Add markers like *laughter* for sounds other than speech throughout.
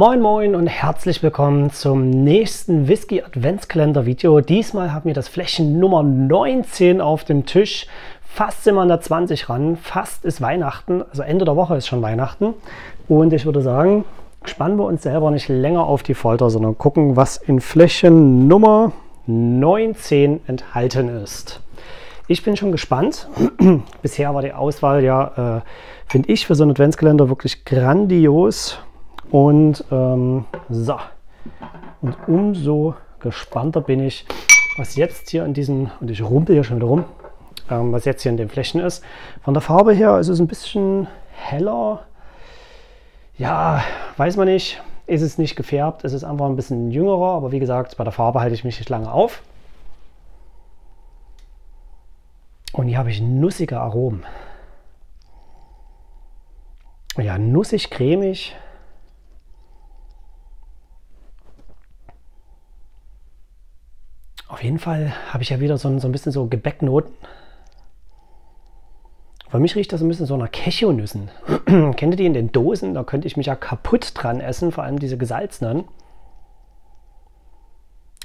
Moin Moin und herzlich willkommen zum nächsten Whisky Adventskalender Video. Diesmal haben wir das Fläschchen Nummer 19 auf dem Tisch. Fast sind wir an der 20 ran, fast ist Weihnachten, also Ende der Woche ist schon Weihnachten. Und ich würde sagen, spannen wir uns selber nicht länger auf die Folter, sondern gucken, was in Fläschchen Nummer 19 enthalten ist. Ich bin schon gespannt. *clears throat* Bisher war die Auswahl ja, äh, finde ich, für so einen Adventskalender wirklich grandios. Und ähm, so. Und umso gespannter bin ich, was jetzt hier in diesen, und ich rumpel hier schon wieder rum, ähm, was jetzt hier in den Flächen ist. Von der Farbe her ist es ein bisschen heller. Ja, weiß man nicht. Ist es nicht gefärbt, ist es einfach ein bisschen jüngerer, aber wie gesagt, bei der Farbe halte ich mich nicht lange auf. Und hier habe ich nussige Aromen. Ja, nussig, cremig. Auf jeden Fall habe ich ja wieder so ein, so ein bisschen so Gebäcknoten. Für mich riecht das ein bisschen so nach Cashewnüssen. *clears throat* Kennt ihr die in den Dosen? Da könnte ich mich ja kaputt dran essen, vor allem diese gesalzenen.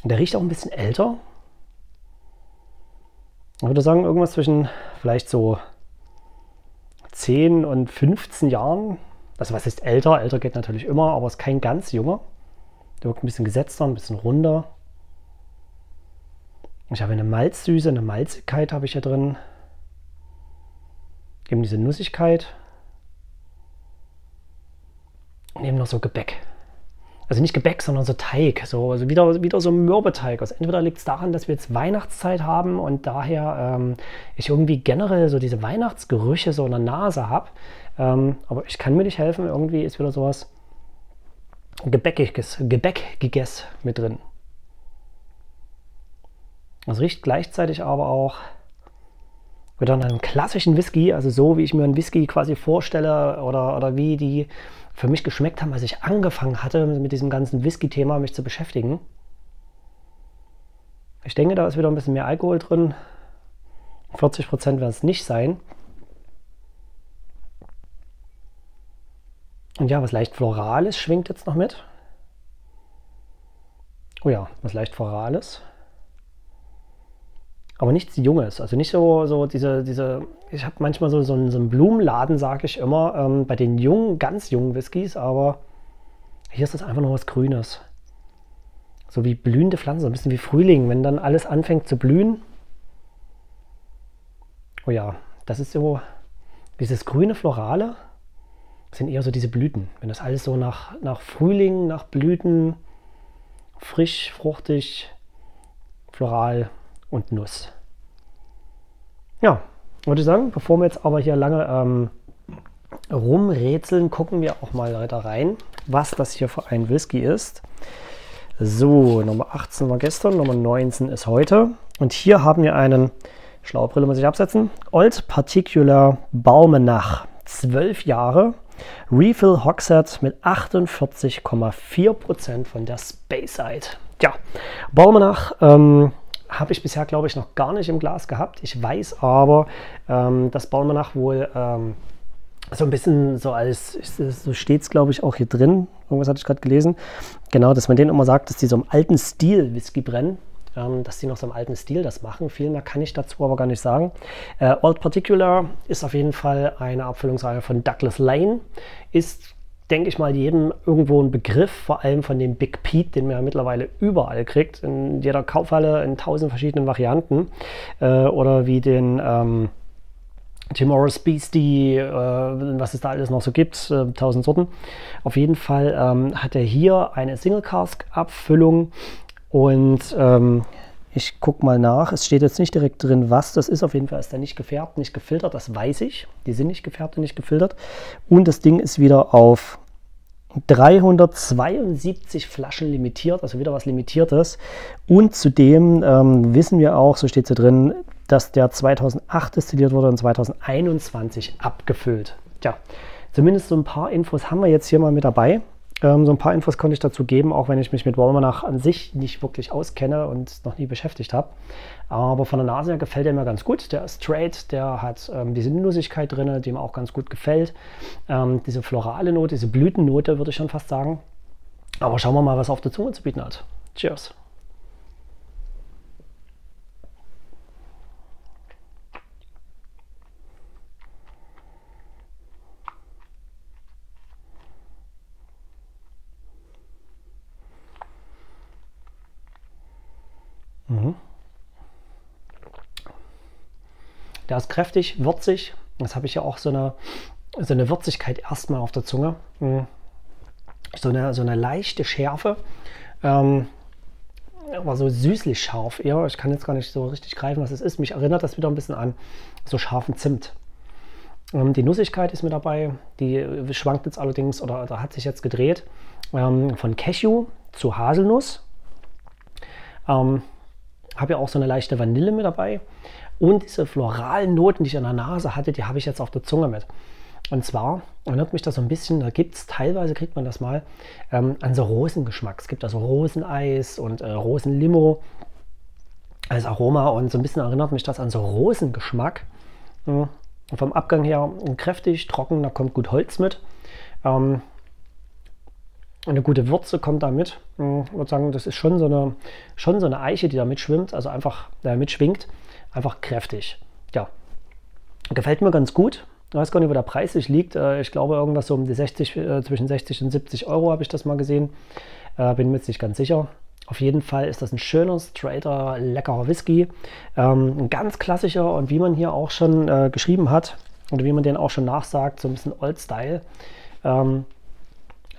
Der riecht auch ein bisschen älter. Ich würde sagen, irgendwas zwischen vielleicht so 10 und 15 Jahren. Also was ist älter? Älter geht natürlich immer, aber ist kein ganz junger. Der wirkt ein bisschen gesetzter, ein bisschen runder. Ich habe eine Malzsüße, eine Malzigkeit habe ich hier drin. Eben diese Nussigkeit. Und eben noch so Gebäck. Also nicht Gebäck, sondern so Teig. So, also wieder, wieder so Mürbeteig. Also entweder liegt es daran, dass wir jetzt Weihnachtszeit haben und daher ähm, ich irgendwie generell so diese Weihnachtsgerüche so in der Nase habe. Ähm, aber ich kann mir nicht helfen. Irgendwie ist wieder sowas Gebäckiges, Gebäckiges mit drin. Es riecht gleichzeitig aber auch wieder nach einem klassischen Whisky, also so wie ich mir einen Whisky quasi vorstelle oder, oder wie die für mich geschmeckt haben, als ich angefangen hatte, mit diesem ganzen Whisky-Thema mich zu beschäftigen. Ich denke, da ist wieder ein bisschen mehr Alkohol drin. 40% werden es nicht sein. Und ja, was leicht Florales schwingt jetzt noch mit. Oh ja, was leicht Florales aber nichts Junges. Also nicht so, so diese, diese ich habe manchmal so, so einen, so einen Blumenladen, sage ich immer, ähm, bei den jungen, ganz jungen Whiskys, aber hier ist das einfach nur was Grünes. So wie blühende Pflanzen, ein bisschen wie Frühling, wenn dann alles anfängt zu blühen. Oh ja, das ist so, dieses grüne Florale sind eher so diese Blüten. Wenn das alles so nach, nach Frühling, nach Blüten, frisch, fruchtig, floral und Nuss. Ja, würde ich sagen, bevor wir jetzt aber hier lange ähm, rumrätseln, gucken wir auch mal weiter rein, was das hier für ein Whisky ist. So, Nummer 18 war gestern, Nummer 19 ist heute. Und hier haben wir einen, Schlaubrille muss ich absetzen, Old Particular Baumenach, 12 Jahre, Refill Hogshead mit 48,4% von der Speyside. Ja, Baumenach, ähm, habe ich bisher, glaube ich, noch gar nicht im Glas gehabt. Ich weiß aber, ähm, dass Baumanach wohl ähm, so ein bisschen so als, so steht es, glaube ich, auch hier drin. Irgendwas hatte ich gerade gelesen. Genau, dass man denen immer sagt, dass die so im alten Stil Whisky brennen. Ähm, dass die noch so im alten Stil das machen. Viel mehr kann ich dazu aber gar nicht sagen. Äh, Old Particular ist auf jeden Fall eine Abfüllungsreihe von Douglas Lane. Ist denke ich mal, jedem irgendwo ein Begriff, vor allem von dem Big Pete, den man ja mittlerweile überall kriegt, in jeder Kaufhalle in tausend verschiedenen Varianten. Äh, oder wie den ähm, Tomorrow's Beastie, äh, was es da alles noch so gibt, äh, tausend Sorten. Auf jeden Fall ähm, hat er hier eine Single Cask Abfüllung und ähm, ich gucke mal nach. Es steht jetzt nicht direkt drin, was das ist. Auf jeden Fall ist er nicht gefärbt, nicht gefiltert. Das weiß ich. Die sind nicht gefärbt und nicht gefiltert. Und das Ding ist wieder auf 372 Flaschen limitiert, also wieder was Limitiertes. Und zudem ähm, wissen wir auch, so steht es drin, dass der 2008 destilliert wurde und 2021 abgefüllt. Tja, zumindest so ein paar Infos haben wir jetzt hier mal mit dabei. Ähm, so ein paar Infos konnte ich dazu geben, auch wenn ich mich mit Walmanach an sich nicht wirklich auskenne und noch nie beschäftigt habe. Aber von der Nase her gefällt er mir ganz gut. Der ist straight, der hat ähm, diese Nussigkeit drin, die mir auch ganz gut gefällt. Ähm, diese florale Note, diese Blütennote würde ich schon fast sagen. Aber schauen wir mal, was er auf der Zunge zu bieten hat. Cheers. Mhm. Der ist kräftig, würzig. Jetzt habe ich ja auch so eine, so eine Würzigkeit erstmal auf der Zunge. Mhm. So eine, so eine leichte Schärfe. Ähm, aber so süßlich scharf eher. Ich kann jetzt gar nicht so richtig greifen, was es ist. Mich erinnert das wieder ein bisschen an so scharfen Zimt. Ähm, die Nussigkeit ist mit dabei. Die schwankt jetzt allerdings oder, oder hat sich jetzt gedreht ähm, von Cashew zu Haselnuss. Ähm, habe ja auch so eine leichte Vanille mit dabei. Und diese floralen Noten, die ich an der Nase hatte, die habe ich jetzt auf der Zunge mit. Und zwar erinnert mich das so ein bisschen, da gibt es teilweise, kriegt man das mal, ähm, an so Rosengeschmack. Es gibt also Roseneis und äh, Rosenlimo als Aroma und so ein bisschen erinnert mich das an so Rosengeschmack. Mhm. Vom Abgang her kräftig, trocken, da kommt gut Holz mit. Ähm, eine gute Würze kommt da mit. Ich würde sagen, das ist schon so eine, schon so eine Eiche, die da mitschwimmt, also einfach äh, mitschwingt. Einfach kräftig. Ja, gefällt mir ganz gut. Ich weiß gar nicht, wo der preislich liegt. Äh, ich glaube, irgendwas so um die 60, äh, zwischen 60 und 70 Euro habe ich das mal gesehen. Äh, bin mir jetzt nicht ganz sicher. Auf jeden Fall ist das ein schöner, straighter, leckerer Whisky. Ähm, ein ganz klassischer und wie man hier auch schon geschrieben hat, oder wie man den auch schon nachsagt, so ein bisschen Old Style. Ähm,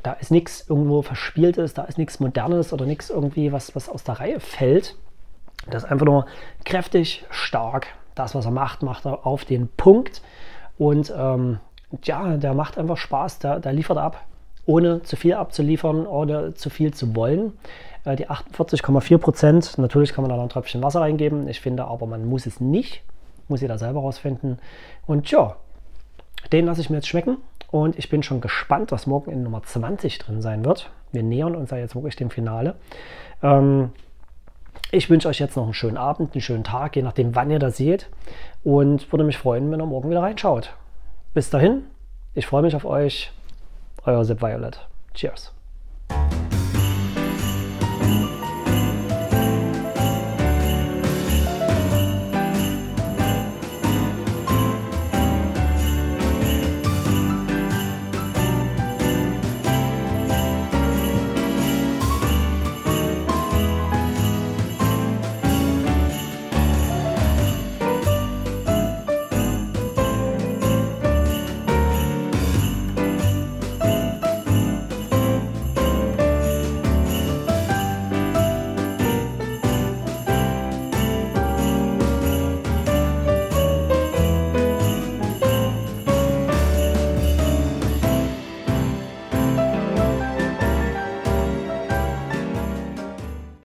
da ist nichts irgendwo Verspieltes, da ist nichts Modernes oder nichts irgendwie, was, was aus der Reihe fällt. Das ist einfach nur kräftig, stark. Das, was er macht, macht er auf den Punkt. Und ähm, ja, der macht einfach Spaß, der, der liefert ab, ohne zu viel abzuliefern oder zu viel zu wollen. Äh, die 48,4 Prozent, natürlich kann man da noch ein Tröpfchen Wasser reingeben. Ich finde aber, man muss es nicht. Muss jeder selber rausfinden. Und ja, den lasse ich mir jetzt schmecken. Und ich bin schon gespannt, was morgen in Nummer 20 drin sein wird. Wir nähern uns ja jetzt wirklich dem Finale. Ähm, ich wünsche euch jetzt noch einen schönen Abend, einen schönen Tag, je nachdem, wann ihr das seht. Und würde mich freuen, wenn ihr morgen wieder reinschaut. Bis dahin, ich freue mich auf euch. Euer Zip Violet. Cheers.